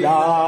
Yeah.